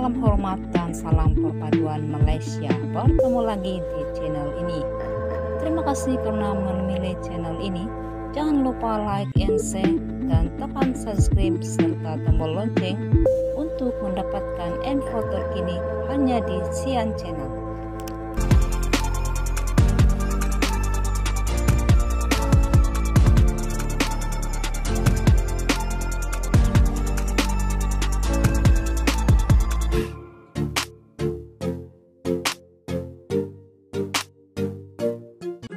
salam hormat dan salam perpaduan Malaysia. Bertemu lagi di channel ini. Terima kasih karena memilih channel ini. Jangan lupa like and share dan tekan subscribe serta tombol lonceng untuk mendapatkan info terkini hanya di Sian Channel.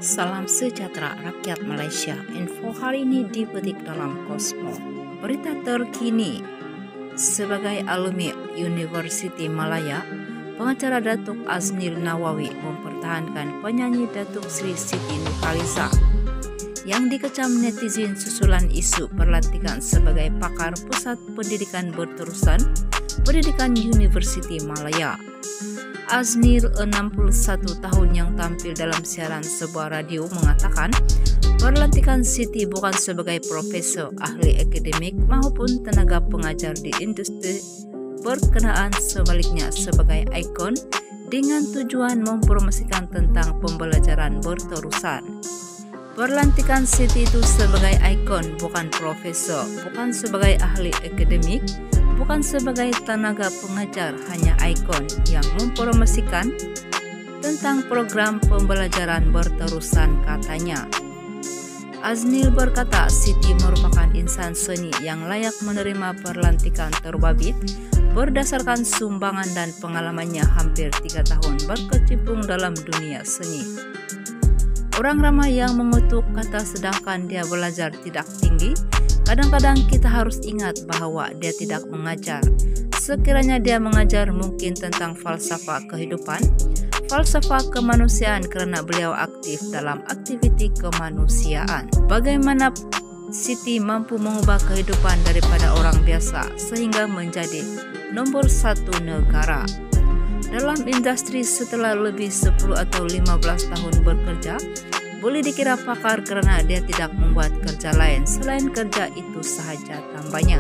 Salam sejahtera rakyat Malaysia. Info hari ini dipetik dalam Kosmo. Berita terkini. Sebagai alumni University Malaya, pengacara Datuk Aznil Nawawi mempertahankan penyanyi Datuk Sri Siti Nurhaliza yang dikecam netizen susulan isu perlantikan sebagai pakar pusat pendidikan berterusan pendidikan University Malaya. Aznir 61 tahun yang tampil dalam siaran sebuah radio mengatakan perlantikan Siti bukan sebagai profesor, ahli akademik maupun tenaga pengajar di industri berkenaan sebaliknya sebagai ikon dengan tujuan mempromosikan tentang pembelajaran berterusan. Perlantikan Siti itu sebagai ikon bukan profesor, bukan sebagai ahli akademik, bukan sebagai tenaga pengajar hanya ikon yang mempromosikan tentang program pembelajaran berterusan katanya. Aznil berkata Siti merupakan insan seni yang layak menerima perlantikan terbabit berdasarkan sumbangan dan pengalamannya hampir tiga tahun berkecimpung dalam dunia seni. Orang ramai yang mengutuk kata sedangkan dia belajar tidak tinggi, Kadang-kadang kita harus ingat bahwa dia tidak mengajar. Sekiranya dia mengajar mungkin tentang falsafah kehidupan, falsafah kemanusiaan karena beliau aktif dalam aktiviti kemanusiaan. Bagaimana Siti mampu mengubah kehidupan daripada orang biasa sehingga menjadi nomor satu negara. Dalam industri setelah lebih 10 atau 15 tahun bekerja, boleh dikira pakar karena dia tidak membuat kerja lain selain kerja itu sahaja tambahnya.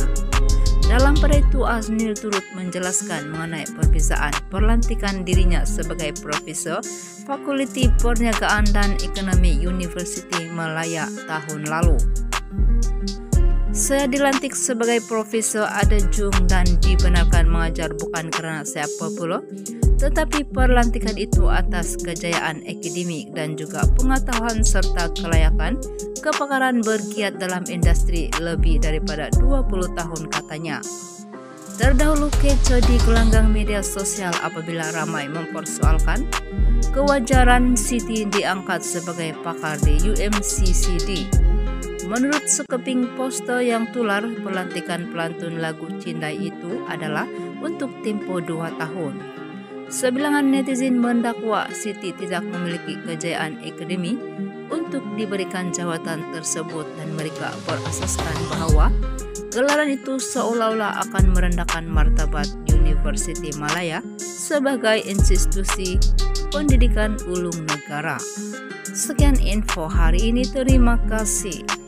Dalam pada itu Aznil turut menjelaskan mengenai perbezaan perlantikan dirinya sebagai profesor Fakulti Perniagaan dan Ekonomi University Malaya tahun lalu. Saya dilantik sebagai profesor ada jung dan dibenarkan mengajar bukan karena saya populer, tetapi perlantikan itu atas kejayaan akademik dan juga pengetahuan serta kelayakan kepakaran bergiat dalam industri lebih daripada 20 tahun katanya. Terdahulu kecoh di gelanggang media sosial apabila ramai mempersoalkan kewajaran Siti diangkat sebagai pakar di UMCCD. Menurut sekeping poster yang tular, pelantikan pelantun lagu Cindai itu adalah untuk tempo dua tahun. Sebilangan netizen mendakwa Siti tidak memiliki kejayaan akademi untuk diberikan jawatan tersebut dan mereka berasaskan bahwa gelaran itu seolah-olah akan merendahkan martabat University Malaya sebagai institusi pendidikan ulung negara. Sekian info hari ini, terima kasih.